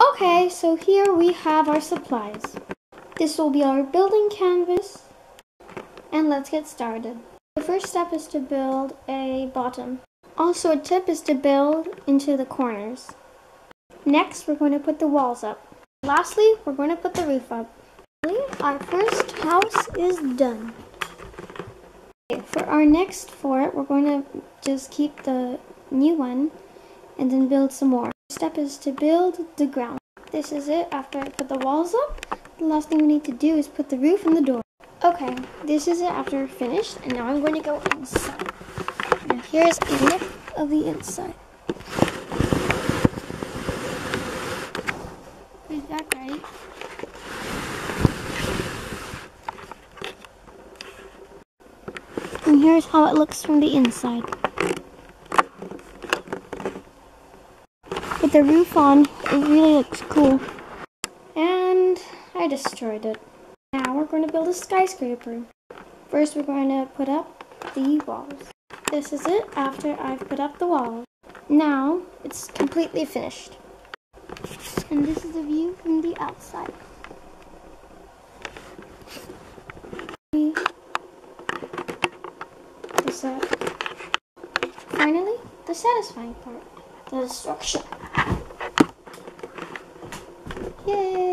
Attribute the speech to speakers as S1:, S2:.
S1: Okay, so here we have our supplies. This will be our building canvas. And let's get started. The first step is to build a bottom. Also a tip is to build into the corners. Next, we're going to put the walls up. Lastly, we're going to put the roof up. Our first house is done. Okay, for our next fort, we're going to just keep the new one and then build some more. Step is to build the ground. This is it after I put the walls up. The last thing we need to do is put the roof and the door. Okay, this is it after we're finished and now I'm going to go inside. Now here's a look of the inside. Is that right? And here's how it looks from the inside. With the roof on, it really looks cool. And I destroyed it. Now we're going to build a skyscraper. First we're going to put up the walls. This is it after I've put up the walls. Now it's completely finished. And this is the view from the outside. Finally, the satisfying part, the destruction. Yay!